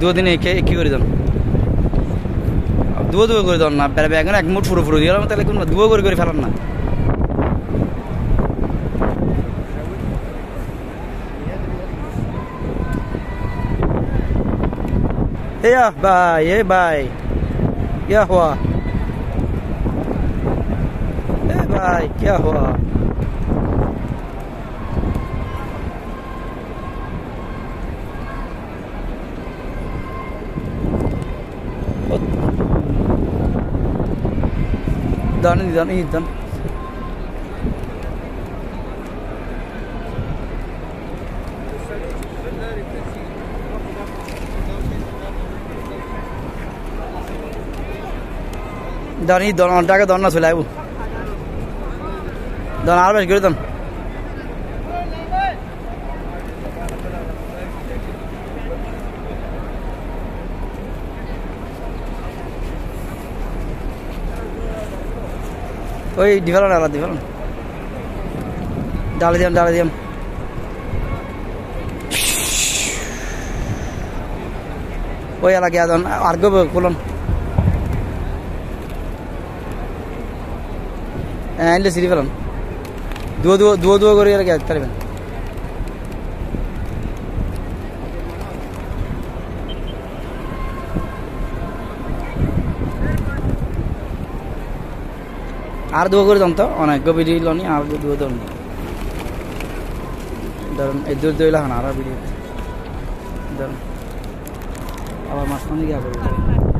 দুদিনে কে করে দেন দুয়ো করে দেন না ব্যাগন এক মুঠ পুরো পুরো দিয়ে তাহলে কোন দুয়ো করে করে ফেলান না يا باي يا باي قهوة يا باي قهوة dan ini dan ini dan দান এই দান টাকা দান না আর বেশ করে দান ওই দিফালান আলা দিফালান ডালে দিয়াম ডালে দিয়াম। ওই এলাকা আর গো কুলন হ্যাঁ এলে সিঁড়ি ফেলান দুয়ো দুয়ো দুয়ো দুয়ো করে এলাকা পারবেন আর দুয়ো করে দাম তো অনেক গভীর লনি আর দুয়ো দাম ধরুন এই দুধ দইলা হন আর ভিডিও ধরুন আবার মাঝখান দিকে আবার